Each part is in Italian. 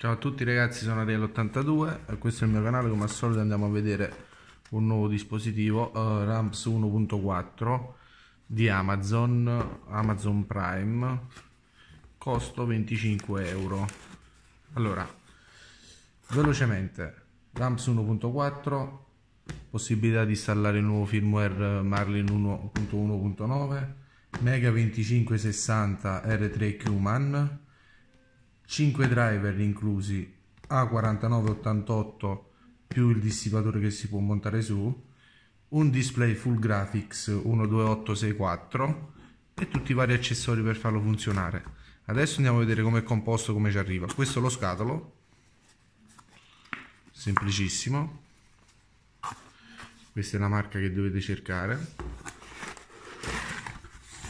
Ciao a tutti ragazzi, sono Ariel82 e questo è il mio canale, come al solito andiamo a vedere un nuovo dispositivo uh, Ramps 1.4 di Amazon, Amazon Prime, costo 25 euro. Allora, velocemente, Ramps 1.4, possibilità di installare il nuovo firmware Marlin 1.1.9, Mega 2560 R3 Qman, 5 driver inclusi A4988 più il dissipatore che si può montare su, un display full graphics 12864 e tutti i vari accessori per farlo funzionare. Adesso andiamo a vedere come è composto, come ci arriva. Questo è lo scatolo, semplicissimo. Questa è la marca che dovete cercare.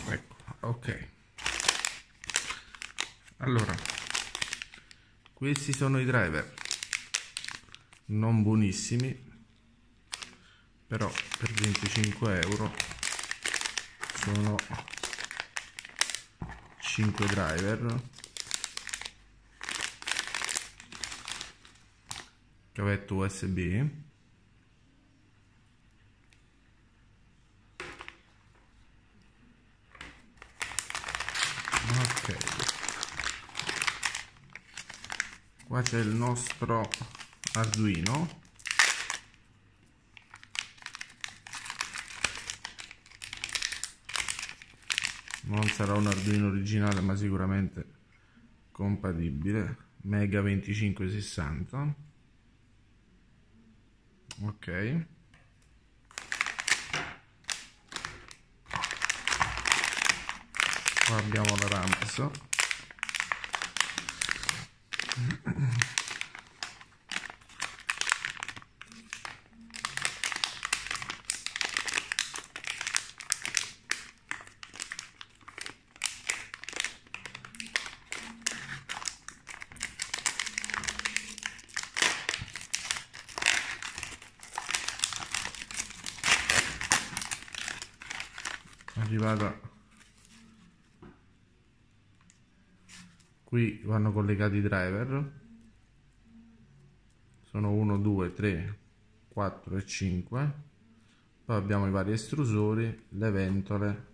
Ecco, ok. Allora, questi sono i driver. Non buonissimi però per 25 euro sono 5 driver cavetto usb ok qua c'è il nostro arduino. Non sarà un arduino originale ma sicuramente compatibile. Mega 2560 ok. Qua abbiamo la ramps arrivata. Qui vanno collegati i driver. Sono 1 2 3 4 e 5 poi abbiamo i vari estrusori le ventole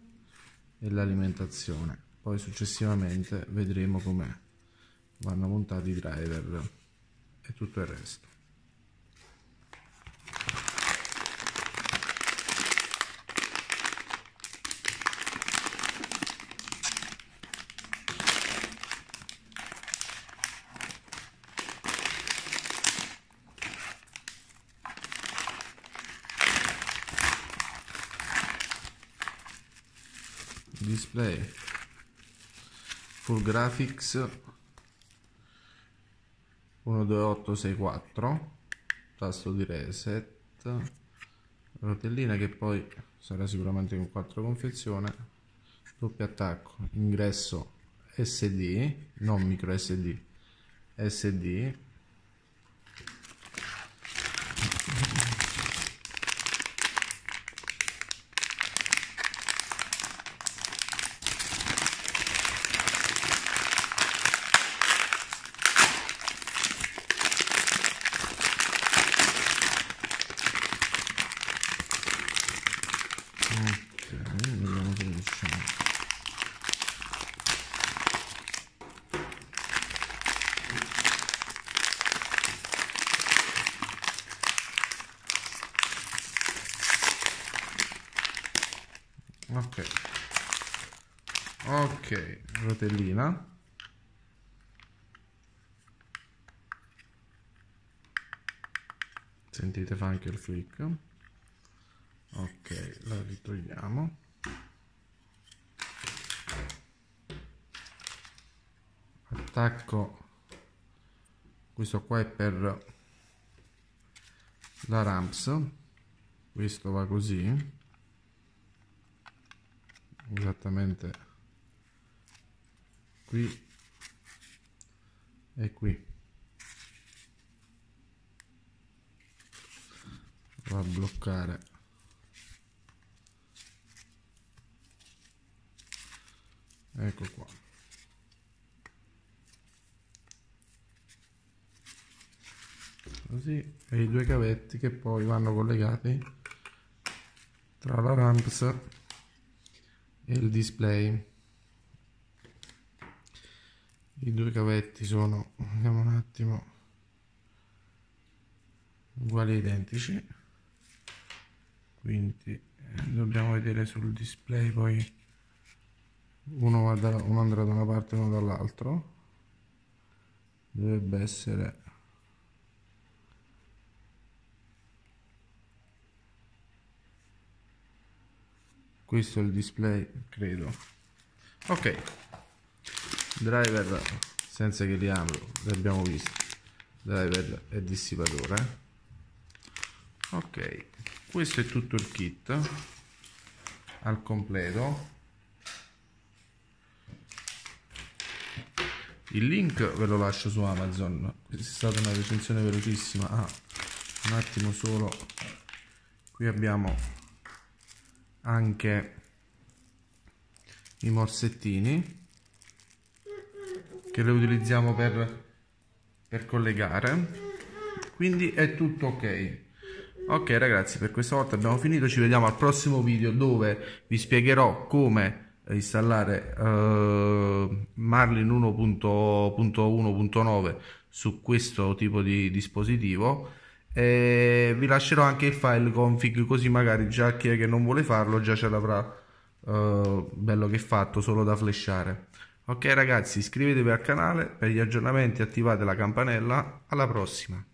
e l'alimentazione. Poi successivamente vedremo come vanno montati i driver e tutto il resto display. Full graphics. 12864 tasto di reset. Rotellina che poi sarà sicuramente con 4 confezione doppio attacco ingresso SD non micro SD SD ok. Ok rotellina. Sentite fa anche il flick ok la ritogliamo attacco. Questo qua è per la ramps. Questo va così. Esattamente qui e qui. Va a bloccare ecco qua. Così e i due cavetti che poi vanno collegati tra la ramps e il display. I due cavetti sono vediamo un attimo uguali identici. Quindi eh, dobbiamo vedere sul display poi uno, da, uno andrà da una parte e uno dall'altro. Dovrebbe essere questo è il display credo. Ok. Driver senza che li apro li abbiamo visti. Driver e dissipatore. Ok. Questo è tutto il kit. Al completo il link ve lo lascio su amazon. Questa è stata una recensione velocissima. Ah, un attimo solo. Qui abbiamo anche i morsettini che le utilizziamo per, per collegare. Quindi è tutto ok. Ok ragazzi per questa volta abbiamo finito. Ci vediamo al prossimo video dove vi spiegherò come installare uh, Marlin 1.1.9 su questo tipo di dispositivo. E vi lascerò anche il file config così magari già chi è che non vuole farlo già ce l'avrà uh, bello che fatto solo da flashare. Ok ragazzi iscrivetevi al canale per gli aggiornamenti attivate la campanella. Alla prossima